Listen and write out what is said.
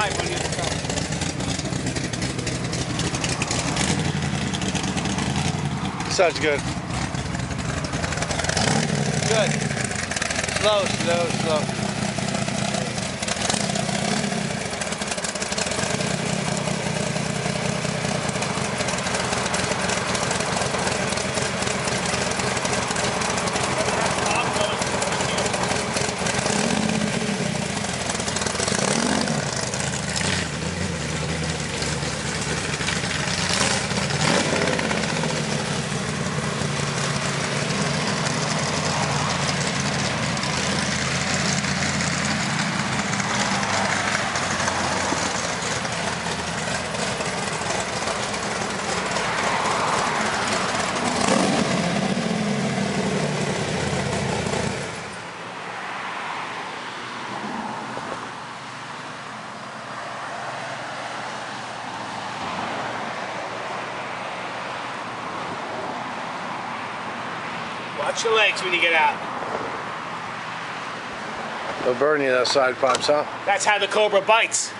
pipe on the side. Sounds good. Good. Slow, slow, slow. Watch your legs when you get out. They'll burn you that side pipes, huh? That's how the cobra bites.